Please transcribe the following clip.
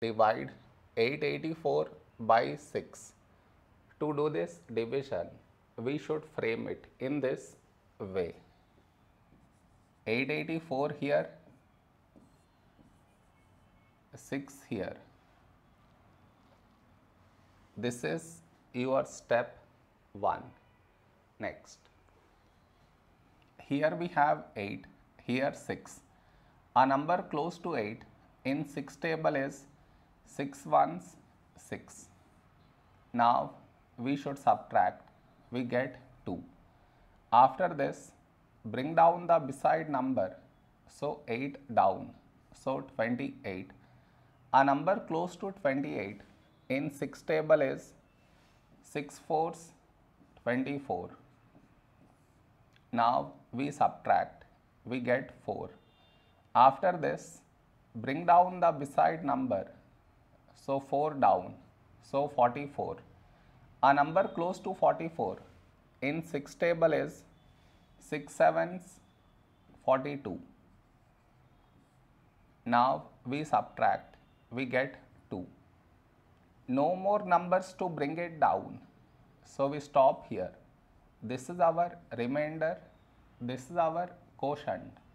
divide 884 by 6. To do this division, we should frame it in this way. 884 here, 6 here. This is your step 1. Next, here we have 8, here 6. A number close to 8 in 6 table is 6 ones 6. Now we should subtract, we get 2. After this, bring down the beside number, so 8 down, so 28. A number close to 28 in 6 table is 6 fours 24. Now we subtract, we get 4. After this, bring down the beside number, so 4 down, so 44. A number close to 44 in 6 table is 6 sevens 42. Now we subtract, we get 2. No more numbers to bring it down. So we stop here. This is our remainder, this is our quotient.